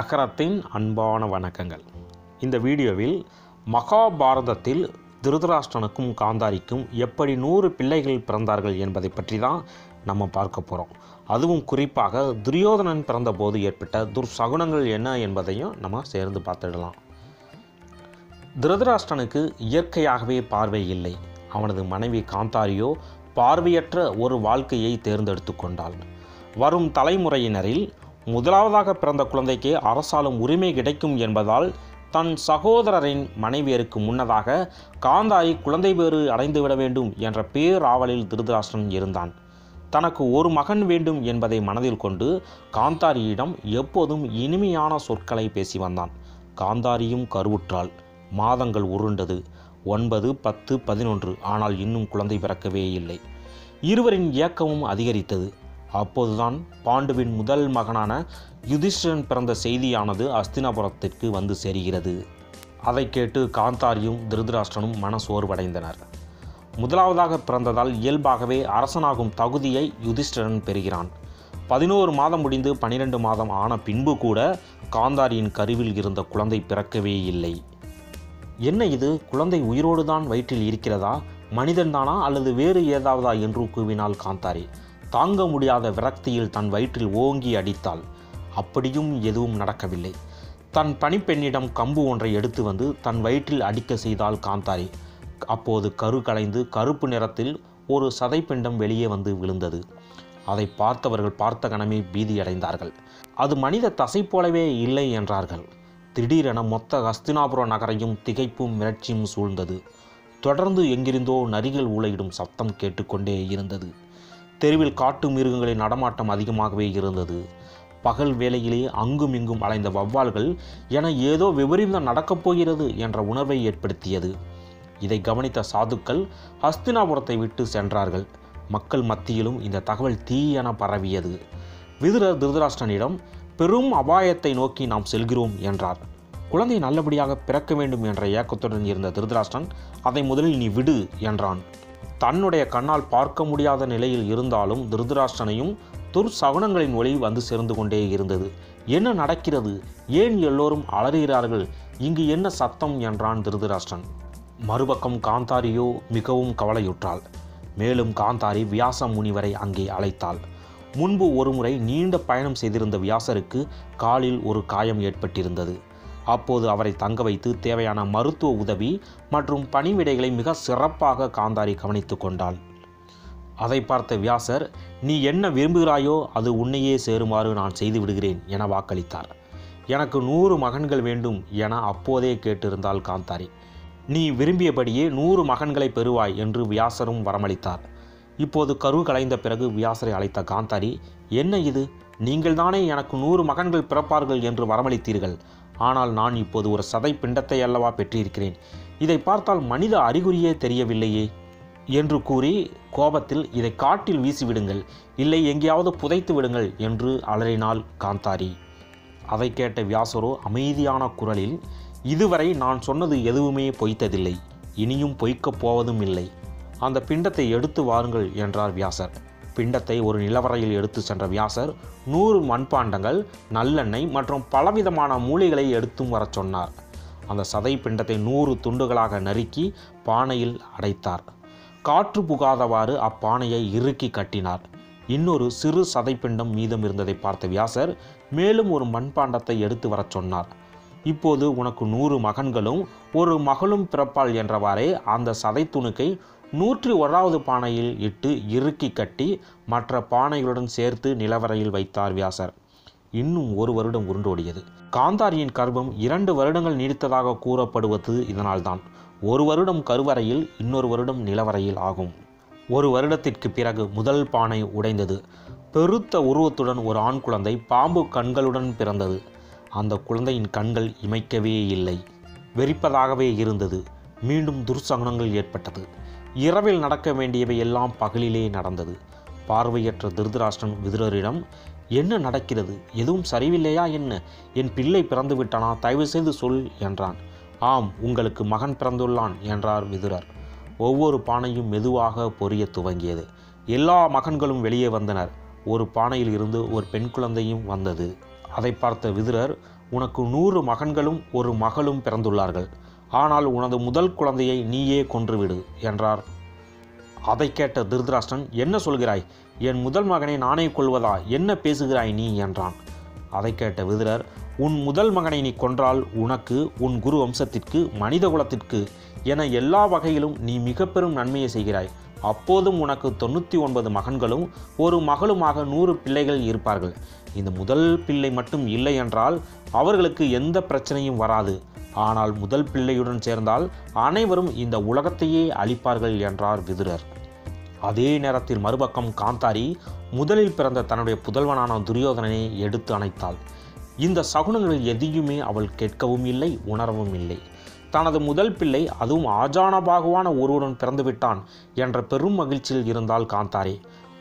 அகரத்தின் அன்பான வணக்கங்கள். இந்த வீடியோவில் மகாபாரதத்தில் திருதராஷ்டனுக்கும் காந்தாரிக்கும் எப்படி நூறு பிள்ளைகள் பிறந்தார்கள் என்பதை பற்றி தான் நம்ம பார்க்க போகிறோம் அதுவும் குறிப்பாக துரியோதனன் பிறந்தபோது ஏற்பட்ட துர்சகுனங்கள் என்ன என்பதையும் நம்ம சேர்ந்து பார்த்துடலாம். திருதராஷ்டனுக்கு இயற்கையாகவே பார்வை இல்லை. அவனது மனைவி காந்தாரியோ பார்வையற்ற ஒரு வாழ்க்கையை தேர்ந்தெடுத்து கொண்டாள். வரும் தலைமுறையினரில் முதலாவதாக பிறந்த குழந்தைக்கு அரசாலும் உரிமை கிடைக்கும் என்பதால் தன் சகோதரரின் மனைவியருக்கு முன்னதாக காந்தாரி குழந்தை பேறு அடைந்துவிட வேண்டும் என்ற பேராவலில் திருதராஷ்டிரன் இருந்தான். தனக்கு ஒரு மகன் வேண்டும் என்பதை மனதில் கொண்டு காந்தாரியிடம் எப்போதும் இனிமையான சொற்களை பேசி வந்தான். காந்தாரியும் கருவுற்றாள். மாதங்கள் உருண்டது. ஒன்பது பத்து பதினொன்று. ஆனால் இன்னும் குழந்தை பிறக்கவே இல்லை. இருவரின் இயக்கமும் அதிகரித்தது. அப்போதுதான் பாண்டுவின் முதல் மகனான யுதிஷ்டிரன் பிறந்த செய்தியானது அஸ்தினாபுரத்திற்கு வந்து சேர்கிறது. அதை கேட்டு காந்தாரியும் திருதராஷ்டனும் மன சோர்வடைந்தனர் முதலாவதாக பிறந்ததால் இயல்பாகவே அரசனாகும் தகுதியை யுதிஷ்டிரன் பெறுகிறான். பதினோரு மாதம் முடிந்து பனிரெண்டு மாதம் ஆன பின்பு கூட காந்தாரியின் கருவில் இருந்த குழந்தை பிறக்கவே இல்லை. என்ன இது? குழந்தை உயிரோடு தான் வயிற்றில் இருக்கிறதா? மனிதன்தானா அல்லது வேறு ஏதாவதா? என்று கூவினாள் காந்தாரி. தாங்க முடியாத விரக்தியில் தன் வயிற்றில் ஓங்கி அடித்தாள். அப்படியும் எதுவும் நடக்கவில்லை. தன் பணிப்பெண்ணிடம் கம்பு ஒன்றை எடுத்து வந்து தன் வயிற்றில் அடிக்க செய்தாள் காந்தாரி. அப்போது கரு கலைந்து கருப்பு நிறத்தில் ஒரு சதைப்பிண்டம் வெளியே வந்து விழுந்தது. அதை பார்த்தவர்கள் பார்த்த கணமே பீதியடைந்தார்கள். அது மனித தசை போலவே இல்லை என்றார்கள். திடீரென மொத்த ஹஸ்தினாபுர நகரையும் திகைப்பும் மிரட்சியும் சூழ்ந்தது. தொடர்ந்து எங்கிருந்தோ நரிகள் ஊளையிடும் சத்தம் கேட்டுக்கொண்டே இருந்தது. தெருவில் காட்டு மிருகங்களின் நடமாட்டம் அதிகமாகவே இருந்தது. பகல் வேளையிலே அங்கும் இங்கும் அலைந்த வவ்வால்கள் என ஏதோ விபரீதம் நடக்கப் போகிறது என்ற உணர்வை ஏற்படுத்தியது. இதை கவனித்த சாதுக்கள் ஹஸ்தினாபுரத்தை விட்டு சென்றார்கள். மக்கள் மத்தியிலும் இந்த தகவல் தீயென பரவியது. விதுரர் திருதராஷ்டனிடம் பெரும் அபாயத்தை நோக்கி நாம் செல்கிறோம் என்றார். குழந்தை நல்லபடியாக பிறக்க வேண்டும் என்ற ஏக்கத்துடன் இருந்த திருதராஷ்டிரன் அதை முதலில் நீ விடு என்றான். தன்னுடைய கண்ணால் பார்க்க முடியாத நிலையில் இருந்தாலும் திருதராஷ்டனையும் துர்சகுனங்களின் ஒளி வந்து சேர்ந்து கொண்டே இருந்தது. என்ன நடக்கிறது? ஏன் எல்லோரும் அலறுகிறார்கள்? இங்கு என்ன சத்தம்? என்றான் திருதராஷ்டன். மறுபக்கம் காந்தாரியோ மிகவும் கவலையுற்றாள். மேலும் காந்தாரி வியாச முனிவரை அங்கே அழைத்தாள். முன்பு ஒருமுறை நீண்ட பயணம் செய்திருந்த வியாசருக்கு காலில் ஒரு காயம் ஏற்பட்டிருந்தது. அப்போது அவரை தங்க வைத்து தேவையான மருத்துவ உதவி மற்றும் பணிவிடைகளை மிக சிறப்பாக காந்தாரி கவனித்து கொண்டாள். அதை பார்த்த வியாசர் நீ என்ன விரும்புகிறாயோ அது உன்னையே சேருமாறு நான் செய்து விடுகிறேன் என வாக்களித்தார். எனக்கு நூறு மகன்கள் வேண்டும் என அப்போதே கேட்டிருந்தாள் காந்தாரி. நீ விரும்பியபடியே நூறு மகன்களை பெறுவாய் என்று வியாசரும் வரமளித்தார். இப்போது கரு கலைந்த பிறகு வியாசரை அழைத்த காந்தாரி என்ன இது? நீங்கள்தானே எனக்கு நூறு மகன்கள் பிறப்பார்கள் என்று வரமளித்தீர்கள். ஆனால் நான் இப்போது ஒரு சதை பிண்டத்தை அல்லவா பெற்றிருக்கிறேன். இதை பார்த்தால் மனித அறிகுறியே தெரியவில்லையே. என்று கூறி கோபத்தில் இதை காட்டில் வீசிவிடுங்கள். இல்லை எங்கேயாவது புதைத்து விடுங்கள் என்று அலறினாள் காந்தாரி. அதை கேட்ட வியாசரோ அமைதியான குரலில் இதுவரை நான் சொன்னது எதுவுமே பொய்த்ததில்லை. இனியும் பொய்க்கப் போவதும் இல்லை. அந்த பிண்டத்தை எடுத்து வாருங்கள் என்றார் வியாசர். பிண்டத்தை ஒரு நிலவரையில் எடுத்து சென்ற வியாசர் நூறு மண்பாண்டங்கள் நல்லெண்ணெய் மற்றும் பலவிதமான மூலிகளை எடுத்தும் வரச் சொன்னார். அந்த சதை பிண்டத்தை நூறு துண்டுகளாக நறுக்கி பானையில் அடைத்தார். காற்று புகாதவாறு அப்பானையை இறுக்கி கட்டினார். இன்னொரு சிறு சதைப்பிண்டம் மீதம் இருந்ததை பார்த்த வியாசர் மேலும் ஒரு மண்பாண்டத்தை எடுத்து வரச் சொன்னார். இப்போது உனக்கு நூறு மகன்களும் ஒரு மகளும் பிறப்பாள் என்றவாறே அந்த சதை துணுக்கை நூற்றி ஓராவது பானையில் இட்டு இறுக்கி கட்டி மற்ற பானைகளுடன் சேர்த்து நிலவரையில் வைத்தார் வியாசர். இன்னும் ஒரு வருடம் உருண்டோடியது. காந்தாரியின் கர்ப்பம் இரண்டு வருடங்கள் நீடித்ததாக கூறப்படுவது இதனால்தான். ஒரு வருடம் கருவறையில் இன்னொரு வருடம் நிலவரையில் ஆகும். ஒரு வருடத்திற்கு பிறகு முதல் பானை உடைந்தது. பெருத்த உருவத்துடன் ஒரு ஆண் குழந்தை பாம்பு கண்களுடன் பிறந்தது. அந்த குழந்தையின் கண்கள் இமைக்கவே இல்லை. வெறிப்பதாகவே இருந்தது. மீண்டும் துர்சகுணங்கள் ஏற்பட்டது. இரவில் நடக்க வேண்டியவை எல்லாம் பகலிலே நடந்தது. பார்வையற்ற திருதராஷ்டிரன் விதுரரிடம் என்ன நடக்கிறது? எதுவும் சரிவில்லையா என்ன? என் பிள்ளை பிறந்து விட்டானா? தயவு செய்து சொல் என்றான். ஆம் உங்களுக்கு மகன் பிறந்துள்ளான் என்றார் விதுரர். ஒவ்வொரு பானையும் மெதுவாக பொரிய துவங்கியது. எல்லா மகன்களும் வெளியே வந்தனர். ஒரு பானையில் இருந்து ஒரு பெண் குழந்தையும் வந்தது. அதை பார்த்த விதுரர் உனக்கு நூறு மகன்களும் ஒரு மகளும் பிறந்துள்ளார்கள். ஆனால் உனது முதல் குழந்தையை நீயே கொன்றுவிடு என்றார். அதை கேட்ட திருதராஷ்டன் என்ன சொல்கிறாய்? என் முதல் மகனை நானே கொள்வதா என்ன பேசுகிறாய் நீ? என்றான். அதை கேட்ட விதுரர் உன் முதல் மகனை நீ கொன்றால் உனக்கு உன் குரு வம்சத்திற்கு மனித குலத்திற்கு என எல்லா வகையிலும் நீ மிக பெரும் நன்மையை செய்கிறாய். அப்போதும் உனக்கு தொண்ணூற்றி ஒன்பது மகன்களும் ஒரு மகளுமாக நூறு பிள்ளைகள் இருப்பார்கள். இந்த முதல் பிள்ளை மட்டும் இல்லை என்றால் அவர்களுக்கு எந்த பிரச்சனையும் வராது. ஆனால் முதல் பிள்ளையுடன் சேர்ந்தால் அனைவரும் இந்த உலகத்தையே அழிப்பார்கள் என்றார் விதுரர். அதே நேரத்தில் மறுபக்கம் காந்தாரி முதலில் பிறந்த தன்னுடைய புதல்வனான துரியோதனனை எடுத்து அணைத்தாள். இந்த சகுனங்கள் எதையுமே அவள் கேட்கவும் இல்லை உணரவும் இல்லை. தனது முதல் பிள்ளை அதுவும் ஆஜானபாகுவான ஒருவருடன் பிறந்துவிட்டான் என்ற பெரும் மகிழ்ச்சியில் இருந்தால் காந்தாரி.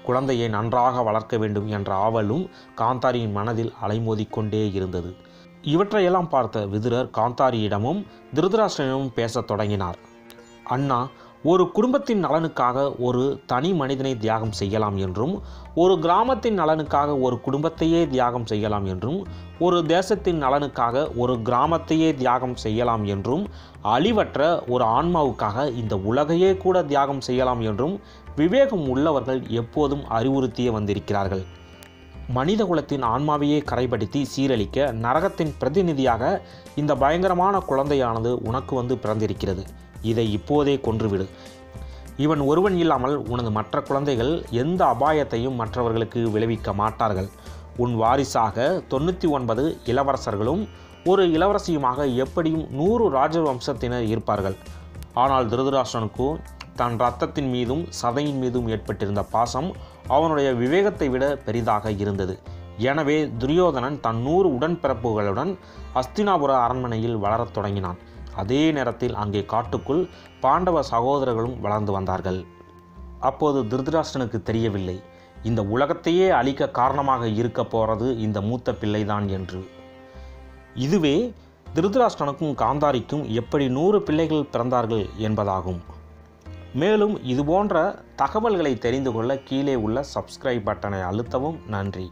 குழந்தையை நன்றாக வளர்க்க வேண்டும் என்ற ஆவலும் காந்தாரியின் மனதில் அலைமோதிக்கொண்டே இருந்தது. இவற்றையெல்லாம் பார்த்த விதுரர் காந்தாரியிடமும் திருதராஷ்டிரனிடமும் பேசத் தொடங்கினார். அண்ணா ஒரு குடும்பத்தின் நலனுக்காக ஒரு தனி மனிதனை தியாகம் செய்யலாம் என்றும் ஒரு கிராமத்தின் நலனுக்காக ஒரு குடும்பத்தையே தியாகம் செய்யலாம் என்றும் ஒரு தேசத்தின் நலனுக்காக ஒரு கிராமத்தையே தியாகம் செய்யலாம் என்றும் அழிவற்ற ஒரு ஆன்மாவுக்காக இந்த உலகையே கூட தியாகம் செய்யலாம் என்றும் விவேகம் உள்ளவர்கள் எப்போதும் அறிவுறுத்தியே வந்திருக்கிறார்கள். மனித குலத்தின் ஆன்மாவையே கரைப்படுத்தி சீரழிக்க நரகத்தின் பிரதிநிதியாக இந்த பயங்கரமான குழந்தையானது உனக்கு வந்து பிறந்திருக்கிறது. இதை இப்போதே கொன்றுவிடு. இவன் ஒருவன் இல்லாமல் உனது மற்ற குழந்தைகள் எந்த அபாயத்தையும் மற்றவர்களுக்கு விளைவிக்க மாட்டார்கள். உன் வாரிசாக தொண்ணூற்றி ஒன்பது இளவரசர்களும் ஒரு இளவரசியுமாக எப்படியும் நூறு ராஜவம்சத்தினர் இருப்பார்கள். ஆனால் திருதராஷ்டனுக்கு தன் ரத்தத்தின் மீதும் சதையின் மீதும் ஏற்பட்டிருந்த பாசம் அவனுடைய விவேகத்தை விட பெரிதாக இருந்தது. எனவே துரியோதனன் தன் நூறு உடன்பிறப்புகளுடன் அஸ்தினாபுர அரண்மனையில் வளரத் தொடங்கினான். அதே நேரத்தில் அங்கே காட்டுக்குள் பாண்டவ சகோதரர்களும் வளர்ந்து வந்தார்கள். அப்போது திருதராஷ்டனுக்கு தெரியவில்லை. இந்த உலகத்தையே அழிக்க காரணமாக இருக்க போகிறது இந்த மூத்த பிள்ளைதான் என்று. இதுவே திருதராஷ்டனுக்கும் காந்தாரிக்கும் எப்படி நூறு பிள்ளைகள் பிறந்தார்கள் என்பதாகும். மேலும் இதுபோன்ற தகவல்களை தெரிந்து கொள்ள கீழே உள்ள சப்ஸ்கிரைப் பட்டனை அழுத்தவும். நன்றி.